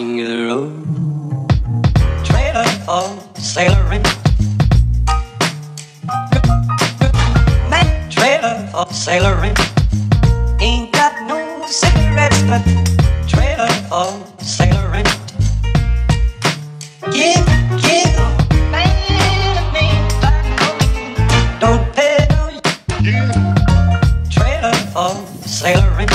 King of the road. Trailer for sailoring. Man, trailer for sailoring. Ain't got no cigarettes, but trailer for sailoring. Give, give, man, man, don't pay no trailer for sailoring.